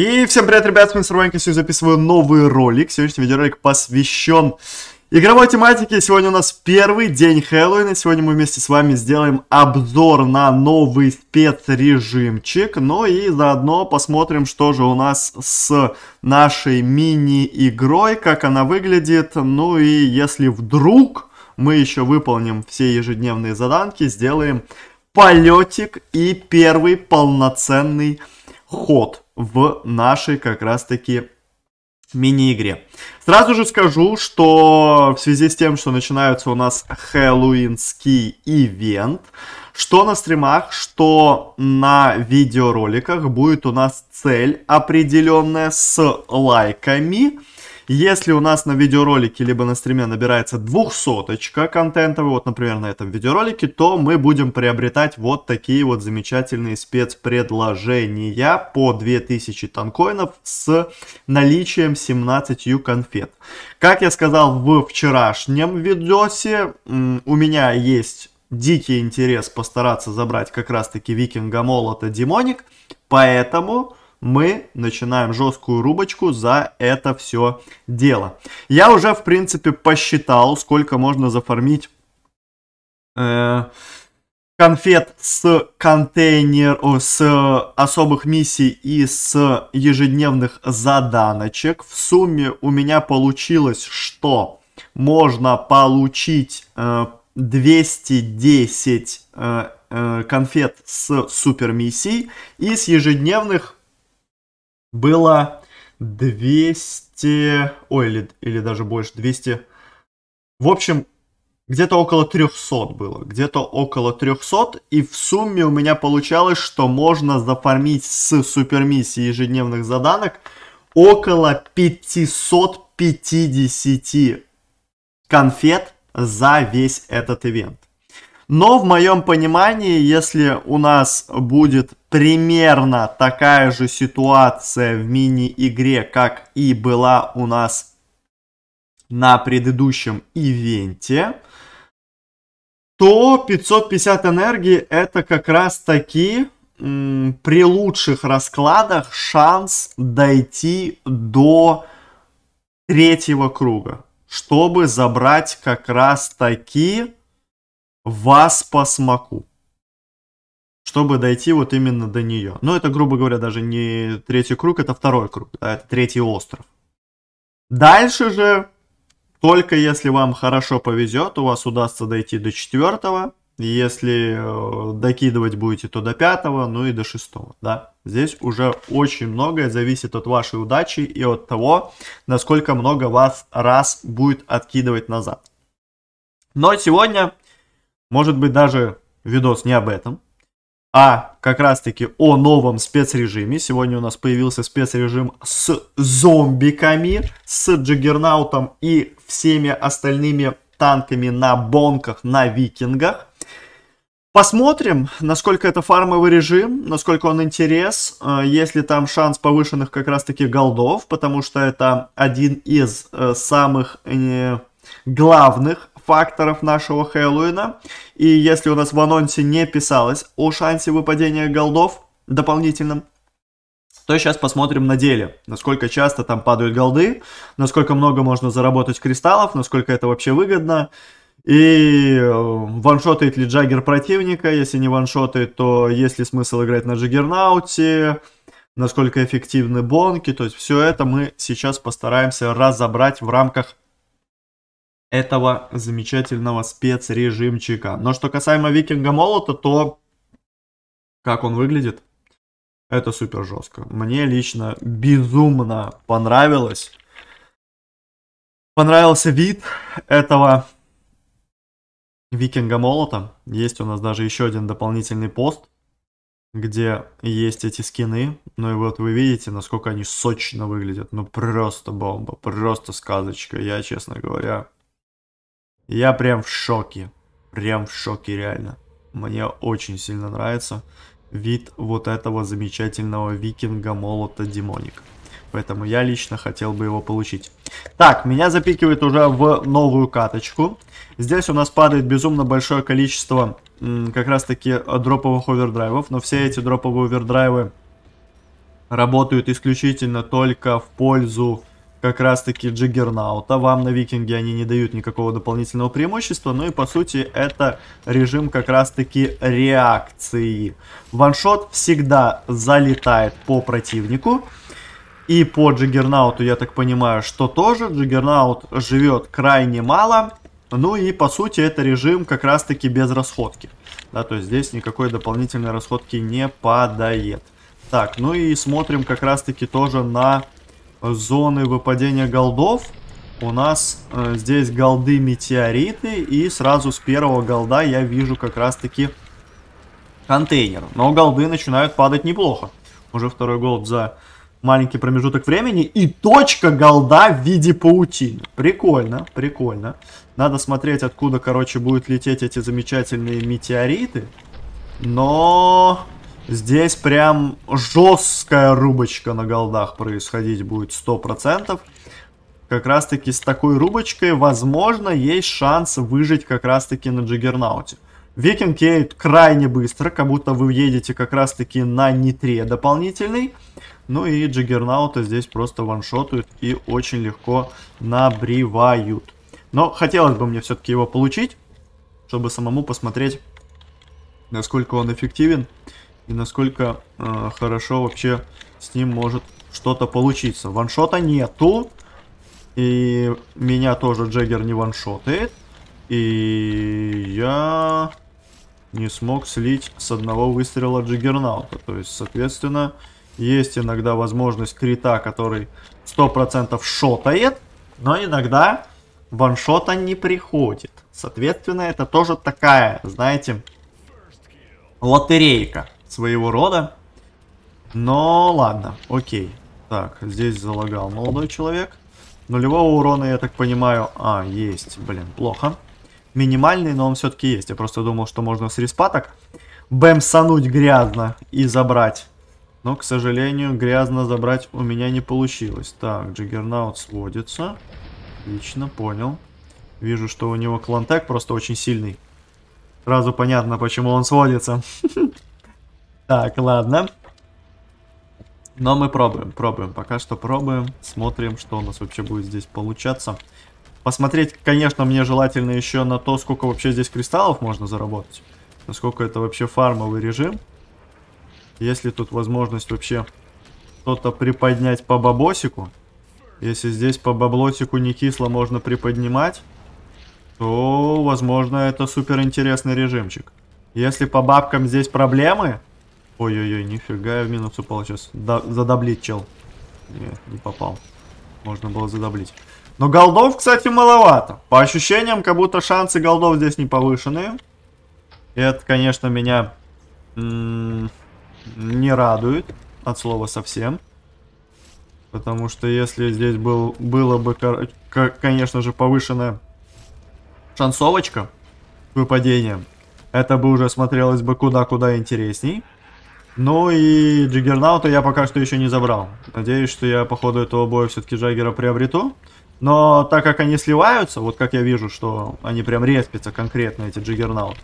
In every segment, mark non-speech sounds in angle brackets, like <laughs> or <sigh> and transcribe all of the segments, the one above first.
И всем привет, ребят, с вами Сарванька, сегодня записываю новый ролик. Сегодняшний видеоролик посвящен игровой тематике. Сегодня у нас первый день Хэллоуина. Сегодня мы вместе с вами сделаем обзор на новый спецрежимчик. Ну и заодно посмотрим, что же у нас с нашей мини-игрой, как она выглядит. Ну и если вдруг мы еще выполним все ежедневные заданки, сделаем полетик и первый полноценный ход в нашей как раз-таки мини-игре. Сразу же скажу, что в связи с тем, что начинается у нас хэллоуинский ивент, что на стримах, что на видеороликах будет у нас цель определенная с лайками. Если у нас на видеоролике либо на стриме набирается двухсоточка контента, вот, например, на этом видеоролике, то мы будем приобретать вот такие вот замечательные спецпредложения по 2000 танкоинов с наличием 17 конфет. Как я сказал в вчерашнем видосе, у меня есть дикий интерес постараться забрать как раз таки викинга молота демоник, поэтому мы начинаем жесткую рубочку за это все дело. Я уже, в принципе, посчитал, сколько можно зафармить э, конфет с контейнер, с особых миссий и с ежедневных заданочек. В сумме у меня получилось, что можно получить э, 210 э, э, конфет с супер миссий и с ежедневных было 200, ой, или, или даже больше, 200, в общем, где-то около 300 было, где-то около 300, и в сумме у меня получалось, что можно зафармить с супермиссии ежедневных заданок около 550 конфет за весь этот ивент. Но в моем понимании, если у нас будет примерно такая же ситуация в мини-игре, как и была у нас на предыдущем ивенте, то 550 энергии это как раз таки при лучших раскладах шанс дойти до третьего круга, чтобы забрать как раз таки вас по смаку. Чтобы дойти вот именно до нее. Но это, грубо говоря, даже не третий круг, это второй круг, да, это третий остров. Дальше же, только если вам хорошо повезет, у вас удастся дойти до четвертого. Если э, докидывать будете, то до пятого, ну и до шестого, да. Здесь уже очень многое зависит от вашей удачи и от того, насколько много вас раз будет откидывать назад. Но сегодня может быть даже видос не об этом, а как раз таки о новом спецрежиме. Сегодня у нас появился спецрежим с зомбиками, с Джаггернаутом и всеми остальными танками на бонках, на викингах. Посмотрим, насколько это фармовый режим, насколько он интерес, э, есть ли там шанс повышенных как раз таки голдов, потому что это один из э, самых э, главных факторов нашего Хэллоуина. И если у нас в анонсе не писалось о шансе выпадения голдов дополнительном, то сейчас посмотрим на деле, насколько часто там падают голды, насколько много можно заработать кристаллов, насколько это вообще выгодно. И э, ваншотает ли Джаггер противника, если не ваншотает, то есть ли смысл играть на Джаггернауте, насколько эффективны бонки, то есть все это мы сейчас постараемся разобрать в рамках этого замечательного спецрежимчика. Но что касаемо Викинга Молота, то как он выглядит, это супер жестко. Мне лично безумно понравилось. Понравился вид этого Викинга Молота. Есть у нас даже еще один дополнительный пост, где есть эти скины. Ну и вот вы видите, насколько они сочно выглядят. Ну просто бомба, просто сказочка. Я, честно говоря, я прям в шоке. Прям в шоке, реально. Мне очень сильно нравится вид вот этого замечательного викинга молота демоника. Поэтому я лично хотел бы его получить. Так, меня запикивает уже в новую каточку. Здесь у нас падает безумно большое количество как раз таки дроповых овердрайвов. Но все эти дроповые овердрайвы работают исключительно только в пользу как раз-таки Джиггернаута. Вам на Викинге они не дают никакого дополнительного преимущества. Ну и по сути это режим как раз-таки реакции. Ваншот всегда залетает по противнику. И по Джиггернауту, я так понимаю, что тоже. Джиггернаут живет крайне мало. Ну и по сути это режим как раз-таки без расходки. Да, то есть здесь никакой дополнительной расходки не падает. Так, ну и смотрим как раз-таки тоже на зоны выпадения голдов. У нас э, здесь голды метеориты. И сразу с первого голда я вижу как раз-таки контейнер. Но голды начинают падать неплохо. Уже второй голд за маленький промежуток времени. И точка голда в виде паутины. Прикольно, прикольно. Надо смотреть, откуда, короче, будут лететь эти замечательные метеориты. Но здесь прям жесткая рубочка на голдах происходить будет 100%. Как раз таки с такой рубочкой, возможно, есть шанс выжить как раз таки на Джиггернауте. Викинг едет крайне быстро, как будто вы едете как раз таки на нитре дополнительный. Ну и Джиггернаута здесь просто ваншотают и очень легко набривают. Но хотелось бы мне все-таки его получить, чтобы самому посмотреть, насколько он эффективен и насколько э, хорошо вообще с ним может что-то получиться. Ваншота нету, и меня тоже Джеггер не ваншотает, и я не смог слить с одного выстрела Джиггернаута. То есть, соответственно, есть иногда возможность крита, который 100% шотает, но иногда ваншота не приходит. Соответственно, это тоже такая, знаете, лотерейка своего рода. Но ладно, окей. Так, здесь залагал молодой человек. Нулевого урона, я так понимаю... А, есть, блин, плохо. Минимальный, но он все-таки есть. Я просто думал, что можно с респаток бэмсануть грязно и забрать. Но, к сожалению, грязно забрать у меня не получилось. Так, Джиггернаут сводится. Отлично, понял. Вижу, что у него клантек просто очень сильный. Сразу понятно, почему он сводится. <laughs> Так, ладно. Но мы пробуем, пробуем. Пока что пробуем. Смотрим, что у нас вообще будет здесь получаться. Посмотреть, конечно, мне желательно еще на то, сколько вообще здесь кристаллов можно заработать. Насколько это вообще фармовый режим. Есть ли тут возможность вообще что-то приподнять по бабосику. Если здесь по баблосику не кисло можно приподнимать, то, возможно, это супер интересный режимчик. Если по бабкам здесь проблемы... Ой-ой-ой, нифига я в минус упал сейчас. Да, задоблить, чел. Нет, не попал. Можно было задоблить. Но голдов, кстати, маловато. По ощущениям, как будто шансы голдов здесь не повышенные. И это, конечно, меня не радует. От слова совсем. Потому что если здесь был, было бы, конечно же, повышенная шансовочка с выпадением, это бы уже смотрелось бы куда-куда интересней. Ну и Джиггернаута я пока что еще не забрал. Надеюсь, что я по ходу этого боя все-таки Джаггера приобрету. Но так как они сливаются, вот как я вижу, что они прям респятся конкретно, эти Джиггернауты,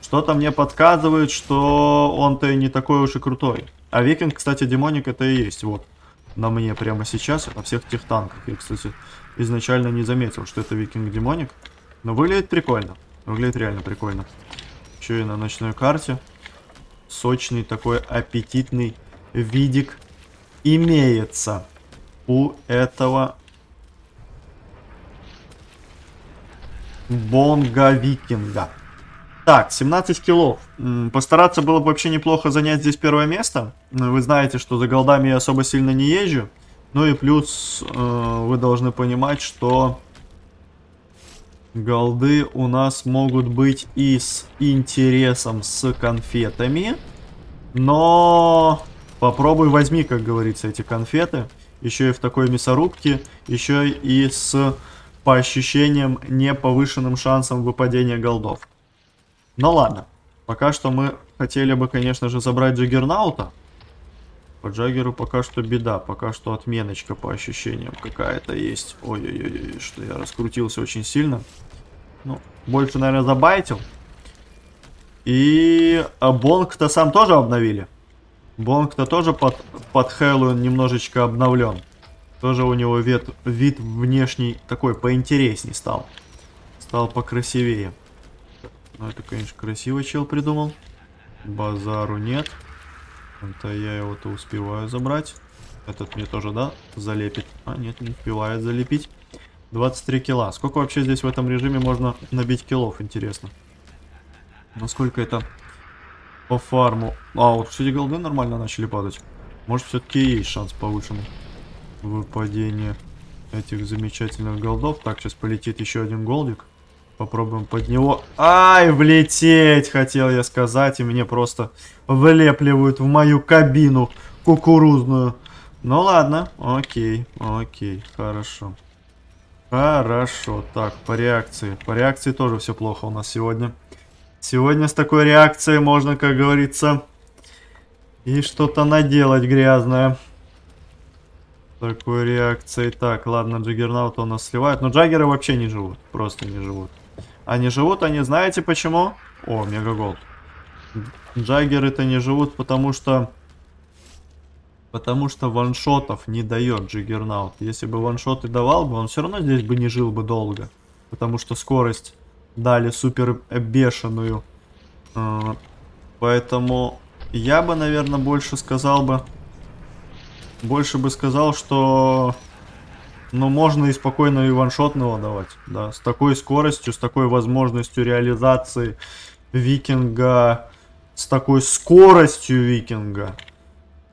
что-то мне подсказывает, что он-то и не такой уж и крутой. А Викинг, кстати, демоник это и есть, вот на мне прямо сейчас, на всех тех танках. Я, кстати, изначально не заметил, что это викинг-демоник. Но выглядит прикольно. Выглядит реально прикольно. Еще и на ночной карте. Сочный такой аппетитный видик имеется у этого Бонга-викинга. Так, 17 килов. Постараться было бы вообще неплохо занять здесь первое место. Вы знаете, что за голдами я особо сильно не езжу. Ну и плюс э, вы должны понимать, что голды у нас могут быть и с интересом с конфетами. Но попробуй возьми, как говорится, эти конфеты. Еще и в такой мясорубке. Еще и с, по ощущениям, неповышенным шансом выпадения голдов. Ну ладно. Пока что мы хотели бы, конечно же, забрать Джаггернаута. По Джаггеру пока что беда. Пока что отменочка по ощущениям какая-то есть. Ой-ой-ой, что я раскрутился очень сильно. Ну, больше, наверное, забайтил. И Бонг-то сам тоже обновили. Бонг-то тоже под, под Хэллоуин немножечко обновлен. Тоже у него вид, вид внешний такой поинтересней стал. Стал покрасивее. Ну, это, конечно, красивый чел придумал. Базару нет. Это я его-то успеваю забрать. Этот мне тоже, да, залепит. А, нет, не успевает залепить. 23 килла. Сколько вообще здесь в этом режиме можно набить киллов, интересно? Насколько это по фарму? А, вот, кстати, голды нормально начали падать. Может, все-таки есть шанс повышенный выпадения этих замечательных голдов. Так, сейчас полетит еще один голдик. Попробуем под него. Ай, влететь, хотел я сказать. И мне просто влепливают в мою кабину кукурузную. Ну ладно, окей, окей, хорошо. Хорошо, так, по реакции. По реакции тоже все плохо у нас сегодня. Сегодня с такой реакцией можно, как говорится, и что-то наделать грязное. Такой реакцией. Так, ладно, Джаггернаут у нас сливает. Но Джаггеры вообще не живут. Просто не живут. Они живут, они знаете почему? О, Мегаголд. Джаггеры-то не живут, потому что... Потому что ваншотов не дает Джаггернаут. Если бы ваншоты давал бы, он все равно здесь бы не жил бы долго. Потому что скорость дали супер бешеную. А, поэтому я бы, наверное, больше сказал бы... Больше бы сказал, что... Ну, можно и спокойно и ваншотного давать. Да, с такой скоростью, с такой возможностью реализации викинга, с такой скоростью викинга.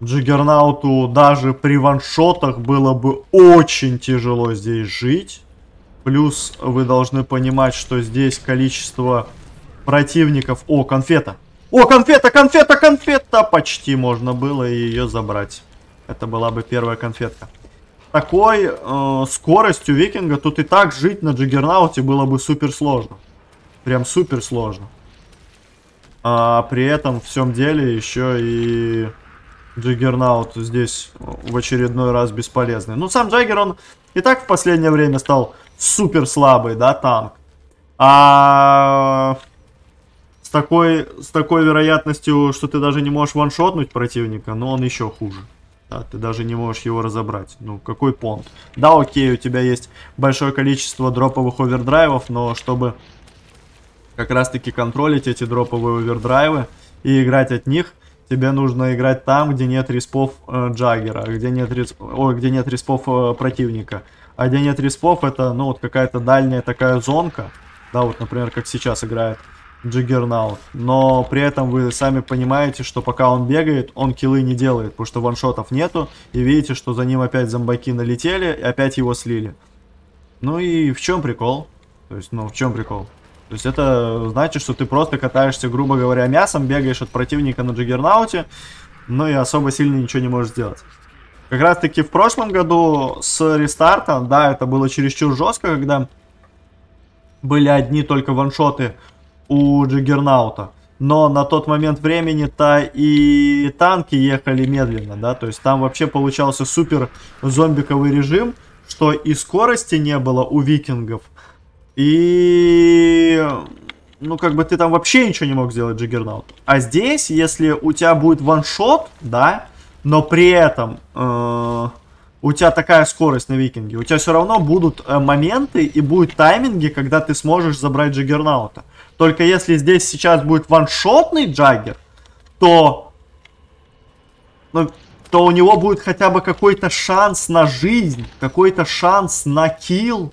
Джиггернауту даже при ваншотах было бы очень тяжело здесь жить. Плюс вы должны понимать, что здесь количество противников... О, конфета! О, конфета, конфета, конфета! Почти можно было ее забрать. Это была бы первая конфетка. Такой э, скоростью викинга тут и так жить на Джаггернауте было бы супер сложно. Прям супер сложно. А при этом в всем деле еще и Джаггернаут здесь в очередной раз бесполезный. Ну, сам Джаггер, он и так в последнее время стал супер слабый, да, танк. А с такой, с такой вероятностью, что ты даже не можешь ваншотнуть противника, но он еще хуже. Да, ты даже не можешь его разобрать. Ну, какой понт. Да, окей, у тебя есть большое количество дроповых овердрайвов, но чтобы как раз-таки контролить эти дроповые овердрайвы и играть от них, тебе нужно играть там, где нет респов э, Джаггера, где нет, респ... О, где нет респов э, противника. А где нет респов, это, ну, вот какая-то дальняя такая зонка. Да, вот, например, как сейчас играет Джиггернаут. Но при этом вы сами понимаете, что пока он бегает, он киллы не делает, потому что ваншотов нету. И видите, что за ним опять зомбаки налетели, и опять его слили. Ну и в чем прикол? То есть, ну, в чем прикол? То есть это значит, что ты просто катаешься, грубо говоря, мясом, бегаешь от противника на Джиггернауте, ну и особо сильно ничего не можешь сделать. Как раз таки в прошлом году с рестарта, да, это было чересчур жестко, когда были одни только ваншоты у Джиггернаута. Но на тот момент времени-то и танки ехали медленно, да, то есть там вообще получался супер зомбиковый режим, что и скорости не было у викингов, и ну, как бы ты там вообще ничего не мог сделать, Джиггернаут. А здесь, если у тебя будет ваншот, да, но при этом э, у тебя такая скорость на викинге, у тебя все равно будут э, моменты и будут тайминги, когда ты сможешь забрать Джаггернаута. Только если здесь сейчас будет ваншотный Джаггер, то, ну, то у него будет хотя бы какой-то шанс на жизнь, какой-то шанс на килл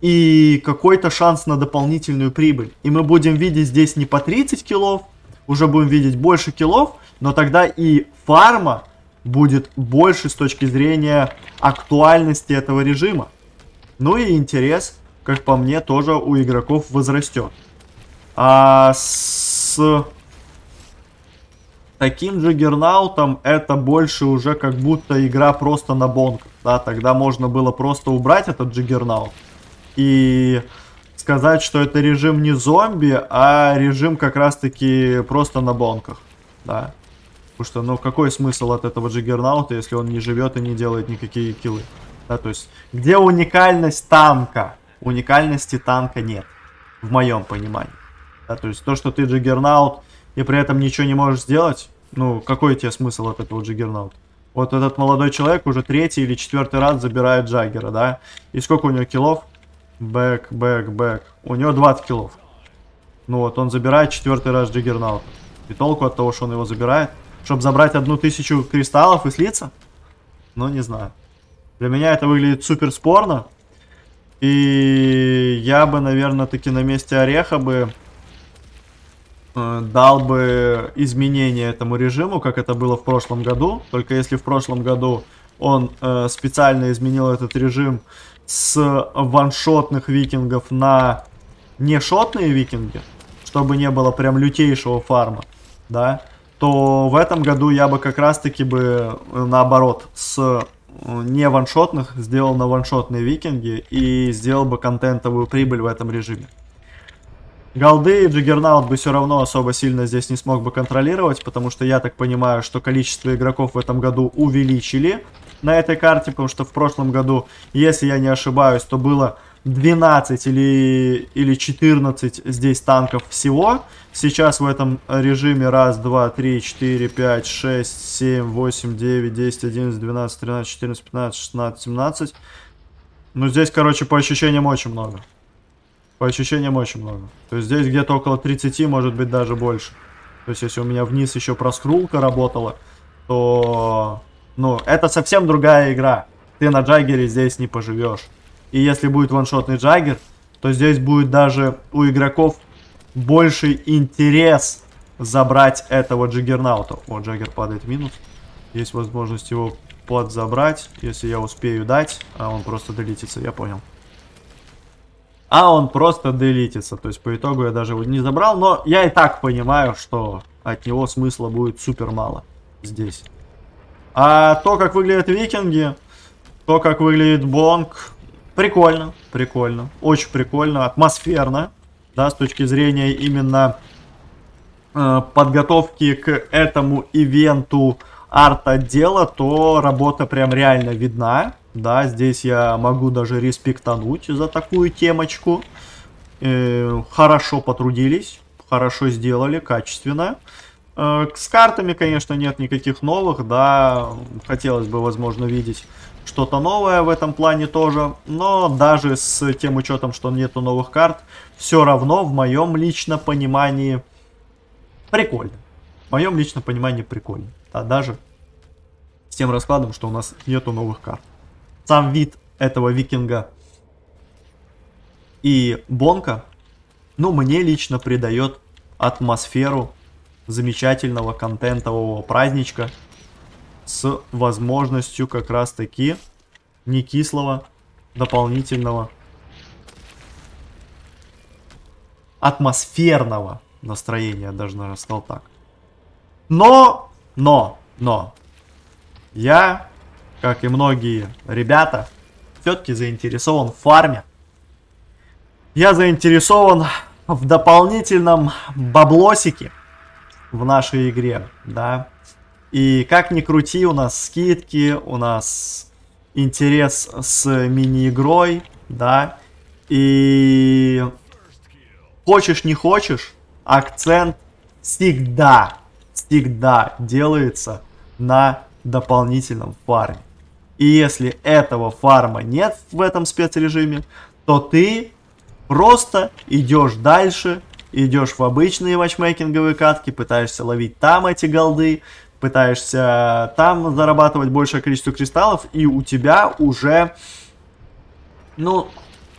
и какой-то шанс на дополнительную прибыль. И мы будем видеть здесь не по 30 килов, уже будем видеть больше килов, но тогда и фарма будет больше с точки зрения актуальности этого режима. Ну и интерес, как по мне, тоже у игроков возрастет. А с таким джиггернаутом это больше уже как будто игра просто на бонках. Да, тогда можно было просто убрать этот джиггернаут и сказать, что это режим не зомби, а режим как раз-таки просто на бонках. Да. Потому что, ну, какой смысл от этого джиггернаута, если он не живет и не делает никакие киллы? Да, то есть, где уникальность танка? Уникальности танка нет, в моем понимании. Да, то есть, то, что ты джиггернаут и при этом ничего не можешь сделать, Ну, какой тебе смысл от этого джиггернаута? Вот этот молодой человек уже третий или четвертый раз забирает Джаггера, да? И сколько у него киллов? Back, back, back. У него 20 киллов. Ну вот, он забирает четвертый раз Джаггернаут. И толку от того, что он его забирает? Чтобы забрать одну тысячу кристаллов и слиться? Ну, не знаю. Для меня это выглядит супер спорно. И я бы, наверное, таки на месте Ореха бы э, дал бы изменение этому режиму, как это было в прошлом году. Только если в прошлом году он э, специально изменил этот режим с ваншотных викингов на нешотные викинги, чтобы не было прям лютейшего фарма, да, то в этом году я бы как раз-таки бы э, наоборот с не ваншотных, сделал на ваншотные викинги и сделал бы контентовую прибыль в этом режиме. Голды и Джиггернаут бы все равно особо сильно здесь не смог бы контролировать, потому что я так понимаю, что количество игроков в этом году увеличили на этой карте, потому что в прошлом году, если я не ошибаюсь, то было 12 или, или 14 здесь танков всего. Сейчас в этом режиме раз, два, три, четыре, пять, шесть, семь, восемь, девять, десять, одиннадцать, двенадцать, тринадцать, четырнадцать, пятнадцать, шестнадцать, семнадцать. Ну, здесь, короче, по ощущениям очень много. По ощущениям очень много. То есть здесь где-то около 30, может быть, даже больше. То есть если у меня вниз еще проскрулка работала, то... Ну, это совсем другая игра. Ты на Джаггере здесь не поживешь. И если будет ваншотный Джаггер, то здесь будет даже у игроков больший интерес забрать этого Джиггернаута. О, Джаггер падает минус. Есть возможность его подзабрать, если я успею дать. А он просто делитится, я понял. А он просто делитится. То есть по итогу я даже его не забрал. Но я и так понимаю, что от него смысла будет супер мало здесь. А то, как выглядят викинги, то, как выглядит Бонг, Прикольно, прикольно, очень прикольно, атмосферно, да, с точки зрения именно э, подготовки к этому ивенту арт-отдела, то работа прям реально видна, да, здесь я могу даже респектануть за такую темочку, э, хорошо потрудились, хорошо сделали, качественно, э, с картами, конечно, нет никаких новых, да, хотелось бы, возможно, видеть что-то новое в этом плане тоже. Но даже с тем учетом, что нету новых карт, все равно в моем личном понимании прикольно. В моем личном понимании прикольно. Да, даже с тем раскладом, что у нас нету новых карт. Сам вид этого викинга и Бонка, ну, мне лично придает атмосферу замечательного контентового праздничка с возможностью как раз таки не кислого дополнительного атмосферного настроения, даже, наверное, сказал так. Но, но, но, я, как и многие ребята, все-таки заинтересован в фарме. Я заинтересован в дополнительном баблосике в нашей игре, да. И как ни крути, у нас скидки, у нас интерес с мини-игрой, да. И хочешь не хочешь, акцент всегда, всегда делается на дополнительном фарме. И если этого фарма нет в этом спецрежиме, то ты просто идешь дальше, идешь в обычные матчмейкинговые катки, пытаешься ловить там эти голды, пытаешься там зарабатывать большее количество кристаллов, и у тебя уже, ну,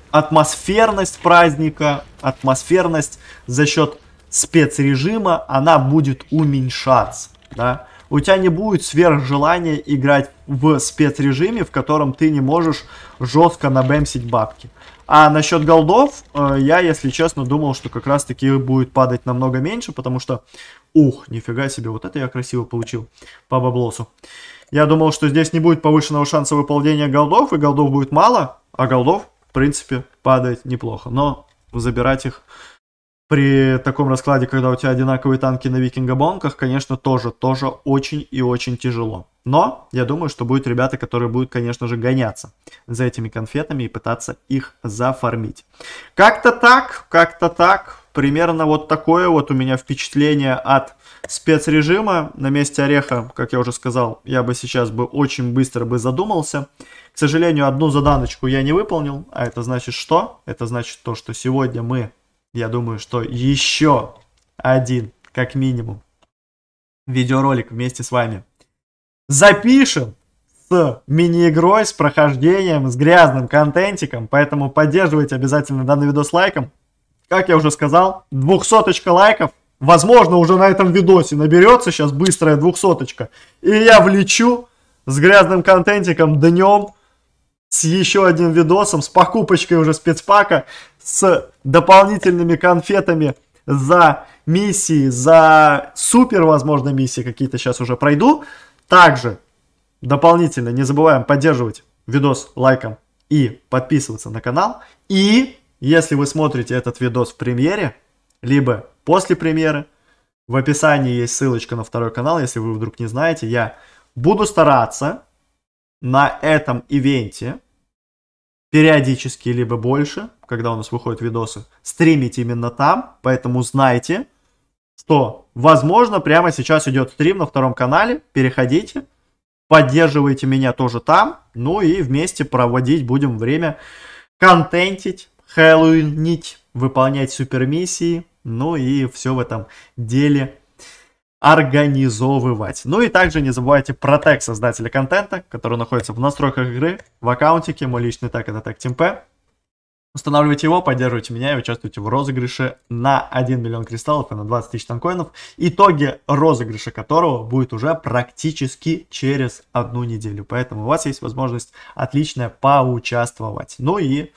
атмосферность праздника, атмосферность за счет спецрежима, она будет уменьшаться, да. У тебя не будет сверхжелания играть в спецрежиме, в котором ты не можешь жестко набемсить бабки. А насчет голдов, э, я, если честно, думал, что как раз таки будет падать намного меньше, потому что Ух, нифига себе, вот это я красиво получил по баблосу. Я думал, что здесь не будет повышенного шанса выполнения голдов, и голдов будет мало, а голдов, в принципе, падает неплохо. Но забирать их при таком раскладе, когда у тебя одинаковые танки на викинга-бонках, конечно, тоже, тоже очень и очень тяжело. Но я думаю, что будут ребята, которые будут, конечно же, гоняться за этими конфетами и пытаться их зафармить. Как-то так, как-то так. примерно вот такое вот у меня впечатление от спецрежима на месте Ореха, как я уже сказал, я бы сейчас бы очень быстро бы задумался. К сожалению, одну заданочку я не выполнил, а это значит что? Это значит то, что сегодня мы, я думаю, что еще один, как минимум, видеоролик вместе с вами запишем с мини-игрой, с прохождением, с грязным контентиком, поэтому поддерживайте обязательно данный видос лайком. Как я уже сказал, двухсоточка лайков, возможно, уже на этом видосе наберется сейчас быстрая двухсоточка, и я влечу с грязным контентиком днем, с еще одним видосом, с покупочкой уже спецпака, с дополнительными конфетами за миссии, за супер, возможно, миссии какие-то сейчас уже пройду. Также дополнительно не забываем поддерживать видос лайком и подписываться на канал. И если вы смотрите этот видос в премьере, либо после премьеры, в описании есть ссылочка на второй канал, если вы вдруг не знаете, я буду стараться на этом ивенте периодически, либо больше, когда у нас выходят видосы, стримить именно там, поэтому знайте, что, возможно, прямо сейчас идет стрим на втором канале, переходите, поддерживайте меня тоже там, ну и вместе проводить будем время, контентить, хэллоуинить, выполнять супермиссии, ну и все в этом деле организовывать. Ну и также не забывайте про тег создателя контента, который находится в настройках игры, в аккаунтике, мой личный тег это тег TeamP. Устанавливайте его, поддерживайте меня и участвуйте в розыгрыше на 1 миллион кристаллов и на 20 тысяч танкоинов. Итоги розыгрыша которого будет уже практически через одну неделю. Поэтому у вас есть возможность отлично поучаствовать. Ну и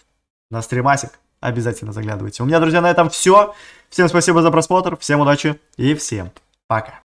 на стримасик обязательно заглядывайте. У меня, друзья, на этом все. Всем спасибо за просмотр, всем удачи и всем пока.